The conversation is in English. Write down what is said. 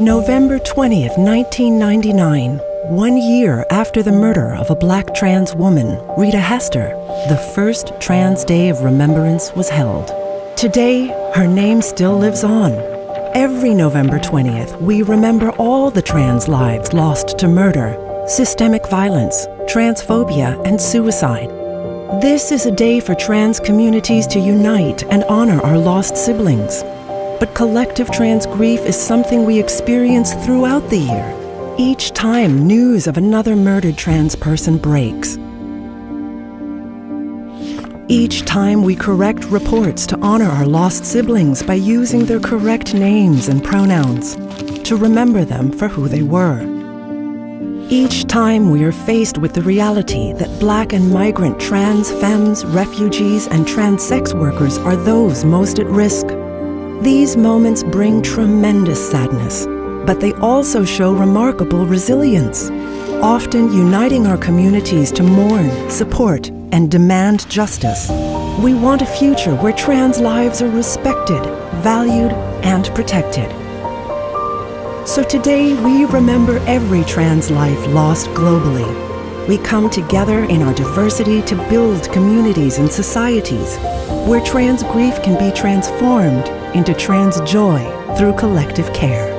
November 20th, 1999, one year after the murder of a black trans woman, Rita Hester, the first Trans Day of Remembrance was held. Today, her name still lives on. Every November 20th, we remember all the trans lives lost to murder, systemic violence, transphobia, and suicide. This is a day for trans communities to unite and honor our lost siblings. But collective trans grief is something we experience throughout the year, each time news of another murdered trans person breaks. Each time we correct reports to honor our lost siblings by using their correct names and pronouns, to remember them for who they were. Each time we are faced with the reality that black and migrant trans femmes, refugees, and trans sex workers are those most at risk. These moments bring tremendous sadness, but they also show remarkable resilience, often uniting our communities to mourn, support, and demand justice. We want a future where trans lives are respected, valued, and protected. So today we remember every trans life lost globally. We come together in our diversity to build communities and societies where trans grief can be transformed into trans joy through collective care.